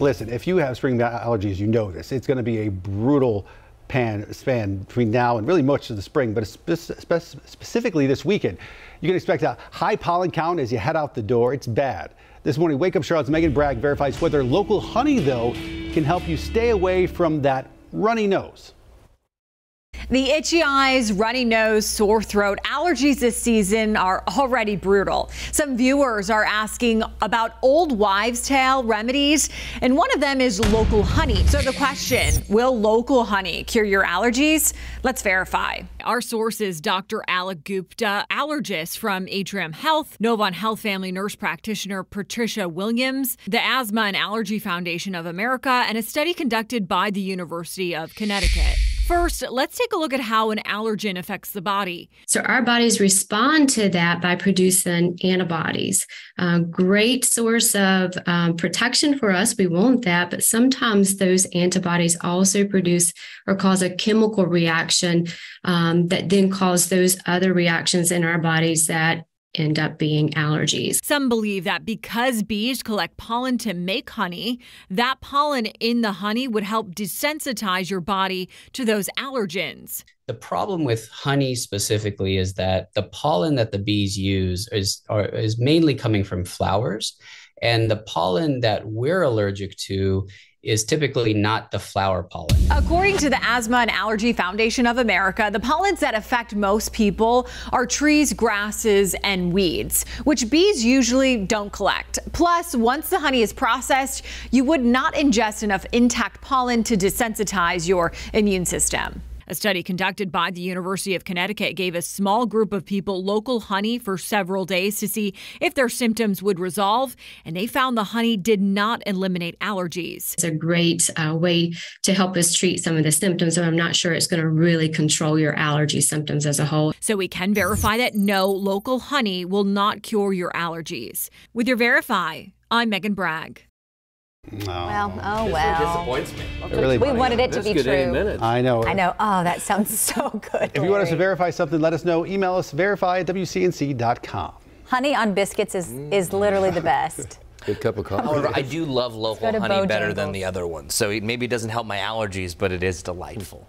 Listen, if you have spring allergies, you know this. It's going to be a brutal pan, span between now and really much of the spring, but spe spe specifically this weekend. You can expect a high pollen count as you head out the door. It's bad. This morning, Wake Up Charlotte's Meghan Bragg verifies whether local honey, though, can help you stay away from that runny nose. The itchy eyes, runny nose, sore throat, allergies this season are already brutal. Some viewers are asking about old wives' tale remedies, and one of them is local honey. So the question, will local honey cure your allergies? Let's verify. Our source is Dr. Alec Gupta, allergist from Atrium Health, Novant Health family nurse practitioner Patricia Williams, the Asthma and Allergy Foundation of America, and a study conducted by the University of Connecticut. First, let's take a look at how an allergen affects the body. So, our bodies respond to that by producing antibodies. Great source of um, protection for us. We want that. But sometimes those antibodies also produce or cause a chemical reaction um, that then cause those other reactions in our bodies that end up being allergies. Some believe that because bees collect pollen to make honey, that pollen in the honey would help desensitize your body to those allergens. The problem with honey specifically is that the pollen that the bees use is, are, is mainly coming from flowers. And the pollen that we're allergic to is typically not the flower pollen. According to the Asthma and Allergy Foundation of America, the pollens that affect most people are trees, grasses, and weeds, which bees usually don't collect. Plus, once the honey is processed, you would not ingest enough intact pollen to desensitize your immune system. A study conducted by the University of Connecticut gave a small group of people local honey for several days to see if their symptoms would resolve, and they found the honey did not eliminate allergies. It's a great uh, way to help us treat some of the symptoms, but I'm not sure it's going to really control your allergy symptoms as a whole. So we can verify that no, local honey will not cure your allergies. With your Verify, I'm Meghan Bragg. Oh. Well, oh well. disappoints me. Really we wanted it to be true. I know. I know. Oh, that sounds so good. If you want us to verify something, let us know. Email us verify at wcnc.com. Honey on biscuits is mm. is literally the best. Good cup of coffee. However, I do love local honey better than the other ones. So maybe it doesn't help my allergies, but it is delightful.